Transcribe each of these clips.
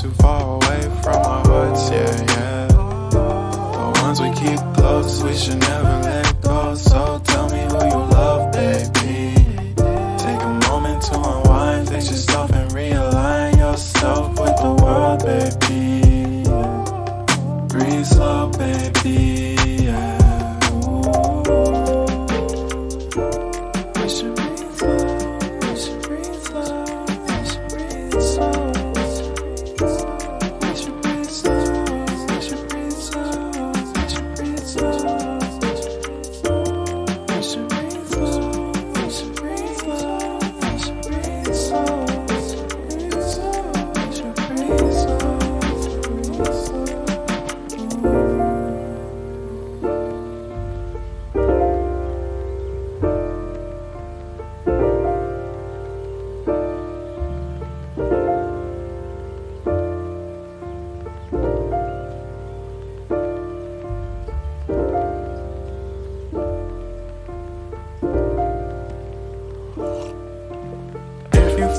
Too far away from our hearts, yeah, yeah. The ones we keep close, we should never let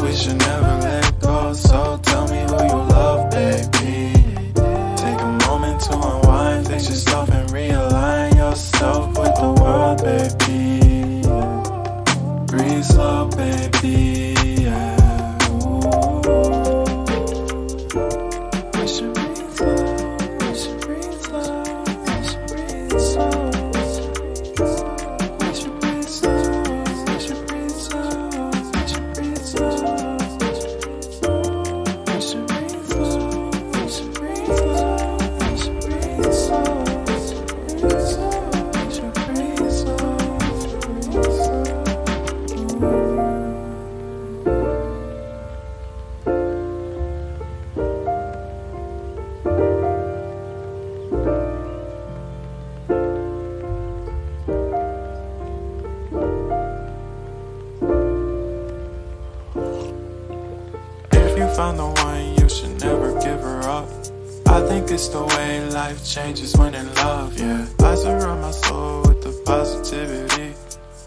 we should never let go. So tell me who you love, baby. Take a moment to unwind, fix yourself and realign yourself with the world, baby. Breathe slow, baby. Changes when in love, yeah. I surround my soul with the positivity.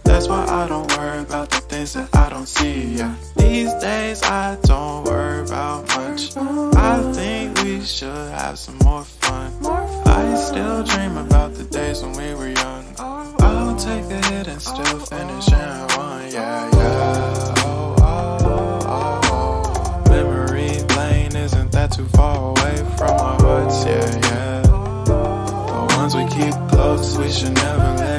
That's why I don't worry about the things that I don't see, yeah. These days I don't worry about much. I think we should have some more fun. I still dream about the days when we were young. I'll take a hit and still finish and one, yeah, yeah. Oh, oh, oh, oh. Memory lane isn't that too far away from our hearts, yeah, yeah we should never let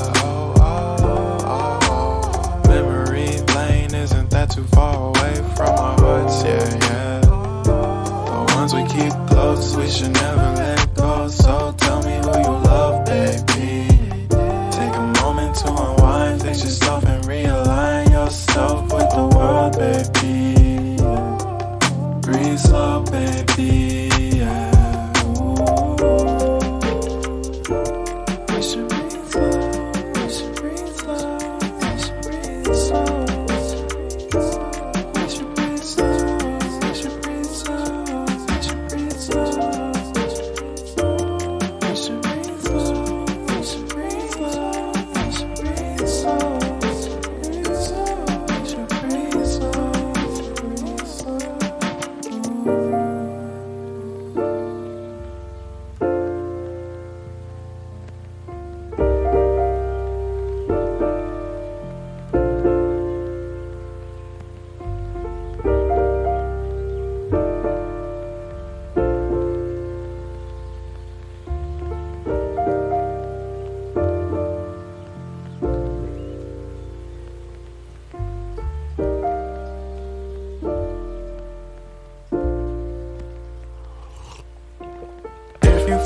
Too far away from our hearts, yeah, yeah. The ones we keep close, we should never let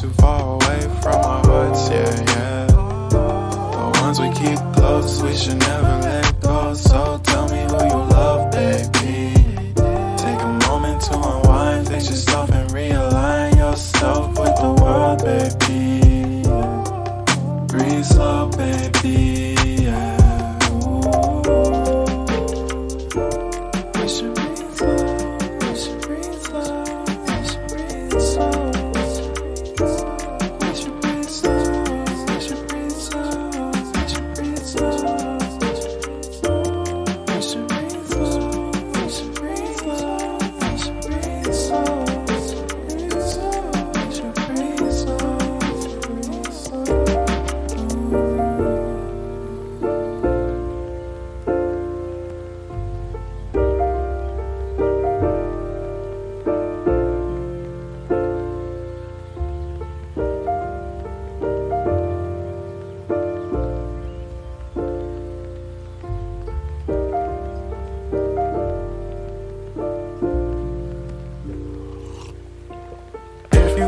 Too far away from our hearts, yeah, yeah. The ones we keep close, we should never let go. So tell me who you love, baby. Take a moment to unwind, fix yourself and realign yourself with the world, baby. Breathe slow, baby.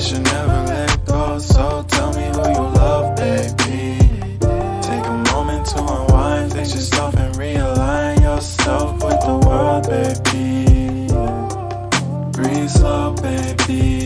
we should never let go. So tell me who you love, baby. Take a moment to unwind, fix yourself and realign yourself with the world, baby. Breathe slow, baby.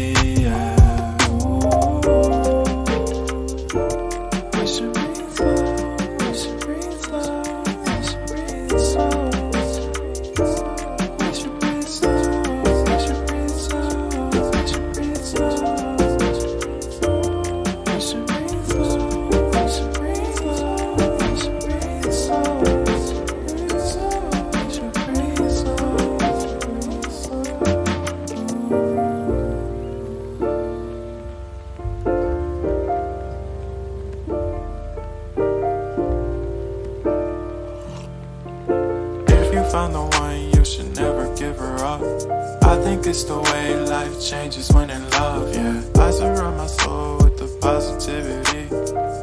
It's the way life changes when in love, yeah. I surround my soul with the positivity.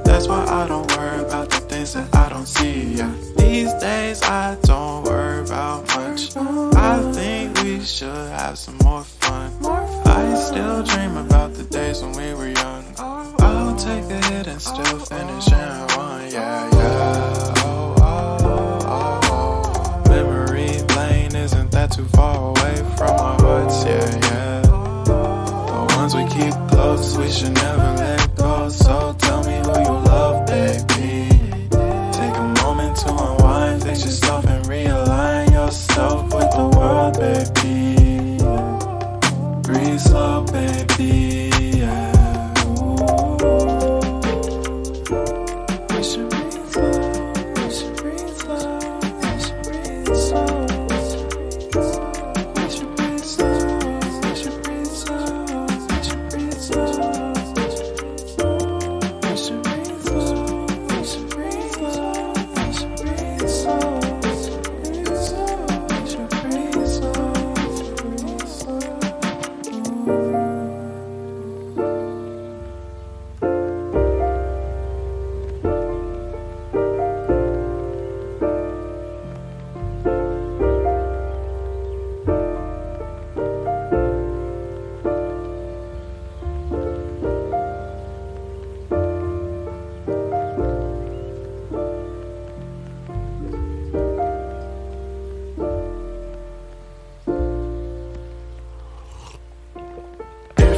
That's why I don't worry about the things that I don't see, yeah. These days I don't worry about much. I think we should have some more fun. I still dream about the days when we were young. I'll take a hit and still finish in one, yeah, yeah. Oh, oh, oh, oh, oh. Memory lane isn't that too far close, we should never let go. So tell me who you love, baby. Take a moment to unwind, fix yourself and realign yourself with the world, baby. Breathe slow, baby. Yeah.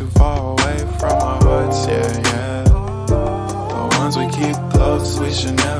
Too far away from our hearts, yeah, yeah. The ones we keep close, we should never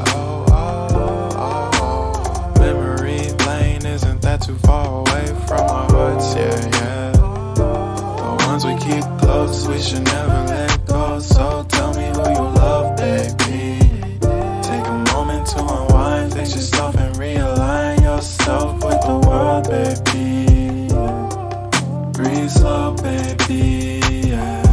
Too far away from our hearts, yeah, yeah. The ones we keep close, we should never let go. So tell me who you love, baby. Take a moment to unwind, fix yourself and realign yourself with the world, baby. Breathe slow, baby. Yeah.